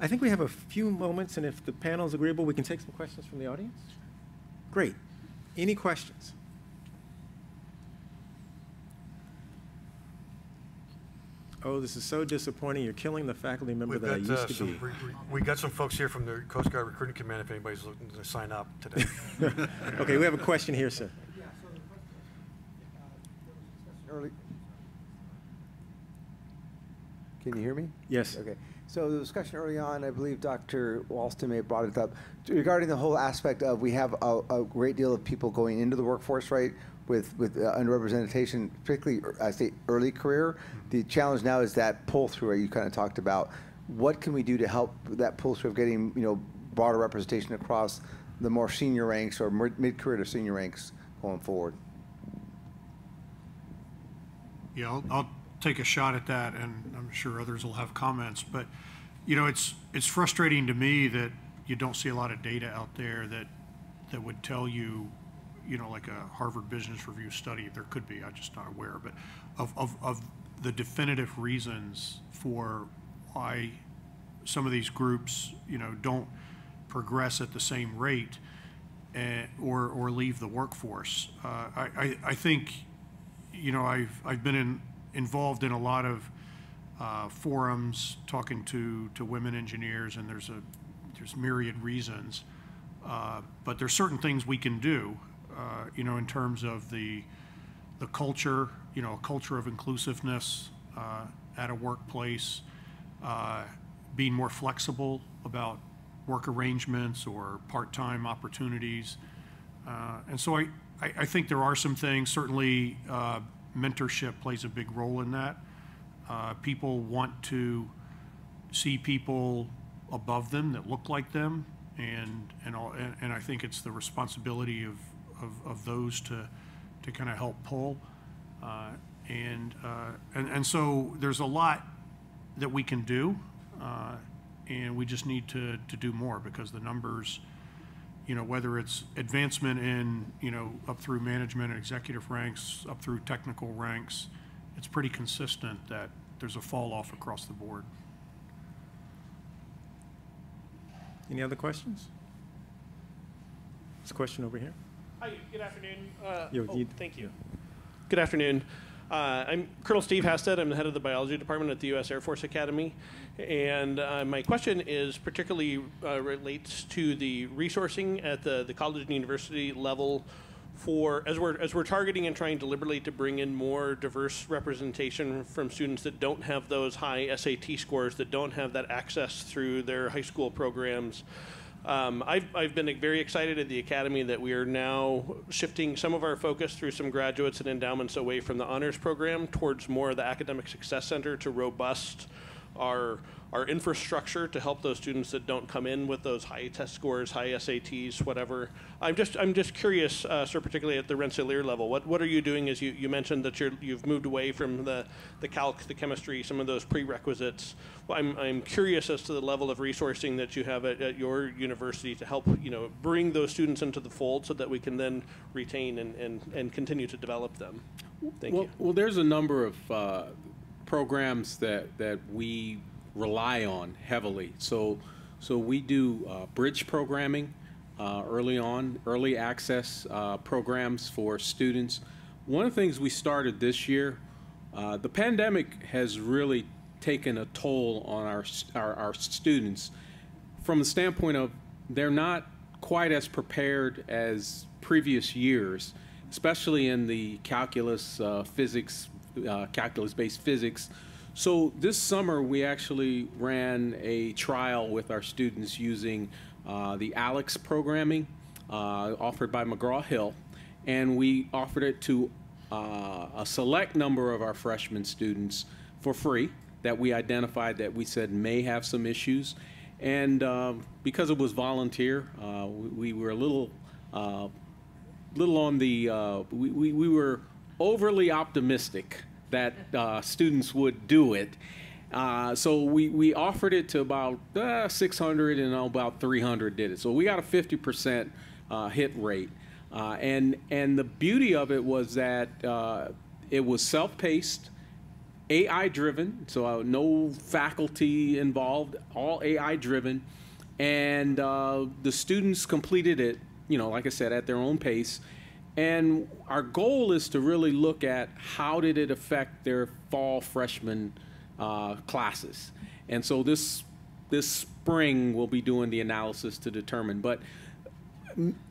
I think we have a few moments, and if the panel is agreeable, we can take some questions from the audience. Great. Any questions? Oh, this is so disappointing. You're killing the faculty member We've that I used uh, to some, be. we- we- we got some folks here from the Coast Guard Recruiting Command if anybody's looking to sign up today. Okay, we have a question here, sir. Early. Can you hear me? Yes. Okay. So the discussion early on, I believe Dr. Walston may have brought it up regarding the whole aspect of we have a, a great deal of people going into the workforce, right? With with uh, underrepresentation, particularly I say early career. The challenge now is that pull through you kind of talked about. What can we do to help that pull through of getting you know broader representation across the more senior ranks or mid career to senior ranks going forward? Yeah, I'll, I'll take a shot at that, and I'm sure others will have comments. But, you know, it's, it's frustrating to me that you don't see a lot of data out there that, that would tell you, you know, like a Harvard Business Review study, there could be, I'm just not aware, but of, of, of the definitive reasons for why some of these groups, you know, don't progress at the same rate eh, or, or leave the workforce. Uh, I, I, I think you know, I've, I've been in, involved in a lot of uh, forums talking to, to women engineers, and there's a there's myriad reasons, uh, but there's certain things we can do, uh, you know, in terms of the the culture, you know, a culture of inclusiveness uh, at a workplace, uh, being more flexible about work arrangements or part-time opportunities. Uh, and so I, I, I think there are some things, certainly mentorship plays a big role in that. Uh, people want to see people above them that look like them, and, and, all, and, and I think it's the responsibility of, of, of those to, to kind of help pull. Uh, and, uh, and, and so there's a lot that we can do, uh, and we just need to, to do more because the numbers, you know, whether it's advancement in, you know, up through management and executive ranks, up through technical ranks, it's pretty consistent that there's a fall off across the board. Any other questions? This question over here. Hi, good afternoon. Uh, Yo, oh, you- thank you. Good afternoon. Uh, I'm Colonel Steve Hasstedt. I'm the head of the biology department at the U.S. Air Force Academy. And uh, my question is particularly uh, relates to the resourcing at the, the college and university level for as we're as we're targeting and trying deliberately to bring in more diverse representation from students that don't have those high SAT scores, that don't have that access through their high school programs. Um, I've, I've been very excited at the Academy that we are now shifting some of our focus through some graduates and endowments away from the honors program towards more of the Academic Success Center to robust our our infrastructure to help those students that don't come in with those high test scores, high SATs, whatever. I'm just I'm just curious, uh, sir, particularly at the Rensselaer level. What what are you doing? As you, you mentioned that you're you've moved away from the the calc, the chemistry, some of those prerequisites. Well, I'm I'm curious as to the level of resourcing that you have at, at your university to help you know bring those students into the fold so that we can then retain and and, and continue to develop them. Thank well, you. Well, there's a number of uh, programs that, that we rely on heavily. So, so we do uh, bridge programming uh, early on, early access uh, programs for students. One of the things we started this year, uh, the pandemic has really taken a toll on our, our, our students from the standpoint of they're not quite as prepared as previous years, especially in the calculus, uh, physics, uh, calculus-based physics. So this summer we actually ran a trial with our students using uh, the ALEKS programming uh, offered by McGraw-Hill, and we offered it to uh, a select number of our freshman students for free that we identified that we said may have some issues. And uh, because it was volunteer, we, we, were a little, little on the, uh, we, we, we, were overly optimistic that uh, students would do it. Uh, so we, we offered it to about 600 and about 300 did it. So we got a 50% hit rate. and, and the beauty of it was that it was self-paced AI driven, so uh, no faculty involved, all AI driven, and uh, the students completed it, you know, like I said, at their own pace. And our goal is to really look at how did it affect their fall freshman uh, classes. And so this this spring we'll be doing the analysis to determine. But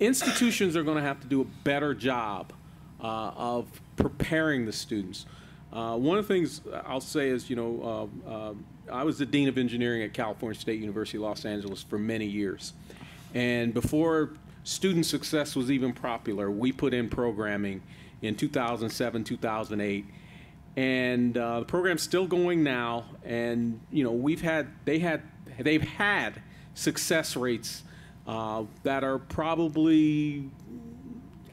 institutions are going to have to do a better job uh, of preparing the students. Uh, one of the things I'll say is, you know, uh, uh, I was the dean of engineering at California State University, Los Angeles, for many years, and before student success was even popular, we put in programming in 2007, 2008, and uh, the program's still going now. And you know, we've had they had they've had success rates uh, that are probably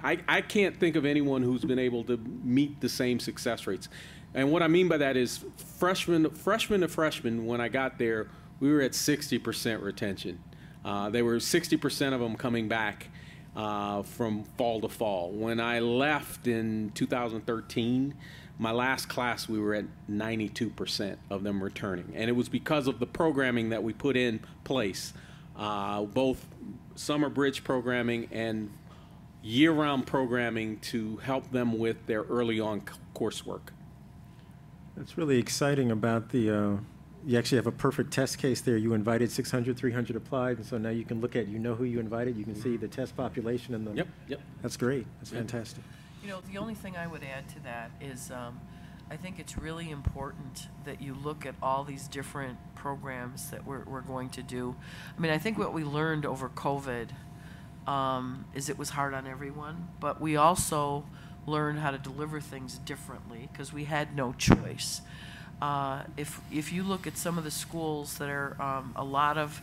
I, I can't think of anyone who's been able to meet the same success rates. And what I mean by that is freshman, freshman to freshman, when I got there, we were at 60% retention. Uh, they were 60% of them coming back uh, from fall to fall. When I left in 2013, my last class, we were at 92% of them returning. And it was because of the programming that we put in place, uh, both summer bridge programming and year-round programming to help them with their early on coursework. That's really exciting about the, uh, you actually have a perfect test case there. You invited 600, 300 applied, and so now you can look at, you know who you invited, you can see the test population and the. Yep, yep. That's great. That's Yep. fantastic. You know, the only thing I would add to that is, um, I think it's really important that you look at all these different programs that we're, we're going to do. I mean, I think what we learned over COVID, um, is it was hard on everyone, but we also learned how to deliver things differently, because we had no choice. Uh, if, if you look at some of the schools that are, um, a lot of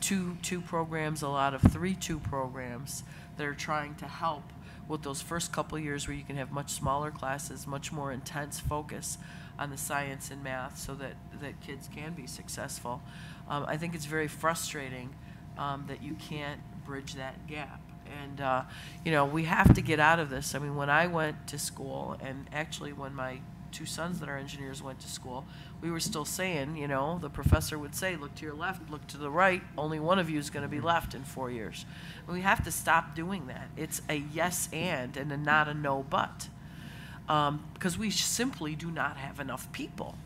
two, two programs, a lot of three, two programs that are trying to help with those first couple years where you can have much smaller classes, much more intense focus on the science and math so that, that kids can be successful. Um, I think it's very frustrating um, that you can't bridge that gap. And, uh, you know, we have to get out of this. I mean, when I went to school, and actually when my two sons that are engineers went to school, we were still saying, you know, the professor would say, look to your left, look to the right, only one of you is going to be left in four years. We have to stop doing that. It's a yes and and a not a no but. Um, because we simply do not have enough people.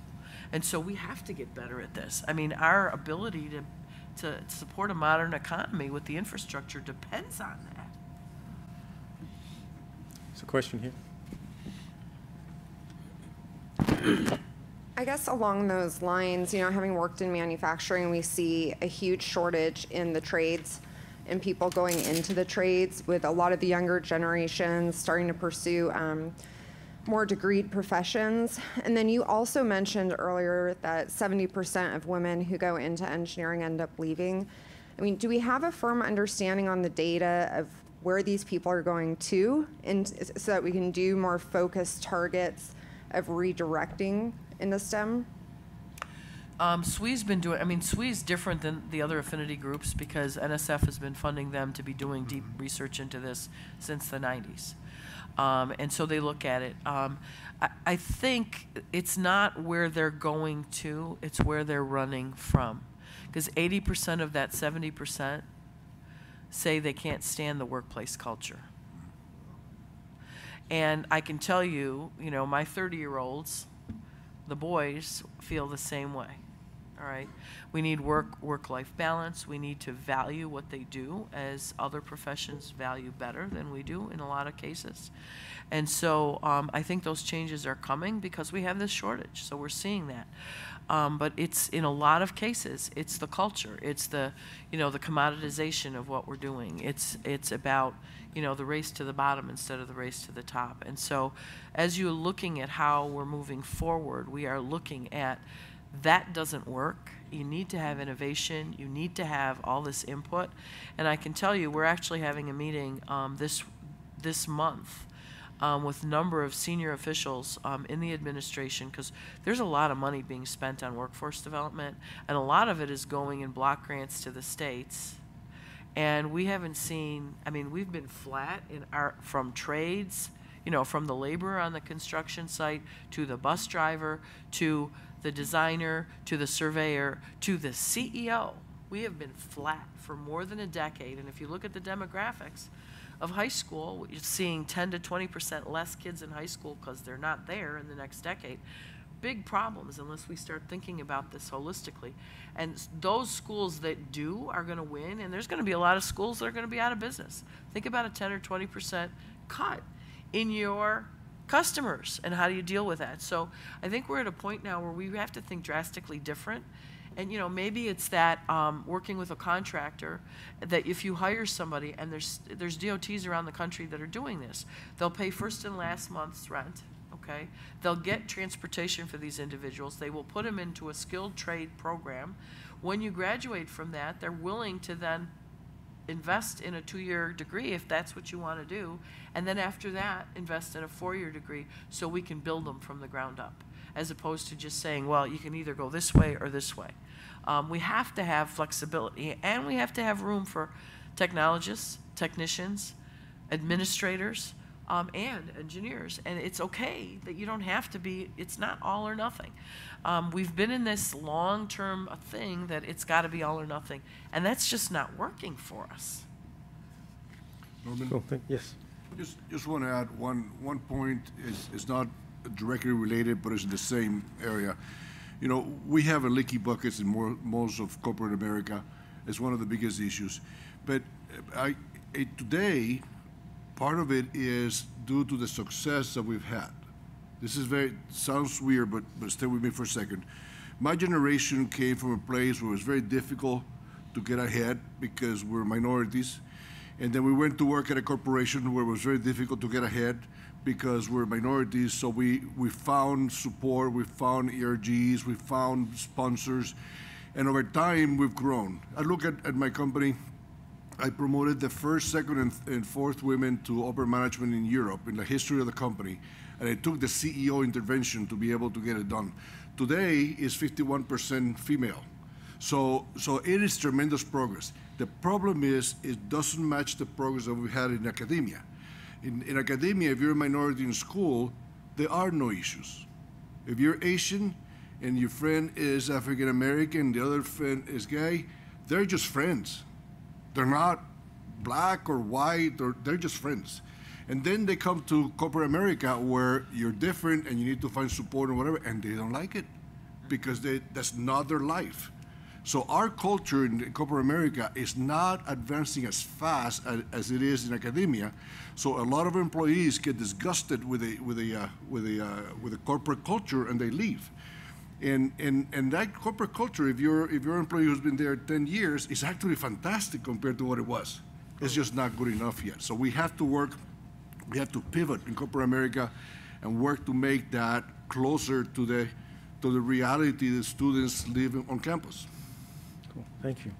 And so we have to get better at this. I mean, our ability to, to support a modern economy with the infrastructure depends on that. There's a question here. I guess along those lines, you know, having worked in manufacturing, we see a huge shortage in the trades and people going into the trades with a lot of the younger generations starting to pursue um, more degreed professions. And then you also mentioned earlier that 70% of women who go into engineering end up leaving. I mean, do we have a firm understanding on the data of where these people are going to and so that we can do more focused targets of redirecting in the STEM? Um, SWE's been doing, I mean, SWE's different than the other affinity groups because NSF has been funding them to be doing deep research into this since the 90s. Um, and so they look at it. Um, I, I think it's not where they're going to, it's where they're running from. Because 80% of that 70% say they can't stand the workplace culture. And I can tell you, you know, my 30 year olds, the boys feel the same way. All right. We need work work life balance. We need to value what they do as other professions value better than we do in a lot of cases. And so um, I think those changes are coming because we have this shortage. So we're seeing that. Um, but it's in a lot of cases, it's the culture. It's the, you know, the commoditization of what we're doing. It's it's about, you know, the race to the bottom instead of the race to the top. And so, as you're looking at how we're moving forward, we are looking at that doesn't work. You need to have innovation. You need to have all this input. And I can tell you, we're actually having a meeting um, this this month um, with a number of senior officials um, in the administration because there's a lot of money being spent on workforce development, and a lot of it is going in block grants to the states. And we haven't seen. I mean, we've been flat in our from trades you know, from the laborer on the construction site to the bus driver to the designer to the surveyor to the CEO. We have been flat for more than a decade. And if you look at the demographics of high school, you're seeing 10 to 20% less kids in high school because they're not there in the next decade. Big problems unless we start thinking about this holistically. And those schools that do are going to win, and there's going to be a lot of schools that are going to be out of business. Think about a 10 or 20% cut in your customers and how do you deal with that. So i think we're at a point now where we have to think drastically different. And you know maybe it's that um, working with a contractor that if you hire somebody and there's there's dots around the country that are doing this they'll pay first and last month's rent okay? They'll get transportation for these individuals. They will put them into a skilled trade program. When you graduate from that they're willing to then invest in a two-year degree if that's what you want to do, and then after that, invest in a four-year degree so we can build them from the ground up, as opposed to just saying, well, you can either go this way or this way. Um, we have to have flexibility, and we have to have room for technologists, technicians, administrators, um, and engineers. And it's okay that you don't have to be, it's not all or nothing. Um, we've been in this long term thing that it's got to be all or nothing. And that's just not working for us. Norman? Cool, thank, yes. Just, just want to add one, one point is, is not directly related, but it's in the same area. You know, we have a leaky buckets in more, most of corporate America. It's one of the biggest issues. But I, eh, today, part of it is due to the success that we've had. This is very, sounds weird, but, but stay with me for a second. My generation came from a place where it was very difficult to get ahead because we're minorities. And then we went to work at a corporation where it was very difficult to get ahead because we're minorities. So we, we found support, we found ERGs, we found sponsors. And over time, we've grown. I look at, at my company, I promoted the first, second, and, and fourth women to upper management in Europe in the history of the company. And it took the CEO intervention to be able to get it done. Today is 51% female. So, so it is tremendous progress. The problem is it doesn't match the progress that we had in academia. In, in academia, if you're a minority in school, there are no issues. If you're Asian and your friend is African American, the other friend is gay, they're just friends. They're not black or white, or they're just friends. And then they come to corporate America where you're different and you need to find support and whatever, and they don't like it because they, that's not their life. So our culture in corporate America is not advancing as fast as, as it is in academia. So a lot of employees get disgusted with the with the uh, with the uh, with the corporate culture and they leave. And, and, and that corporate culture, if you're if your employee who's been there 10 years, is actually fantastic compared to what it was. It's just not good enough yet. So we have to work, we have to pivot in corporate America and work to make that closer to the to the reality that students live on campus. Cool, thank you.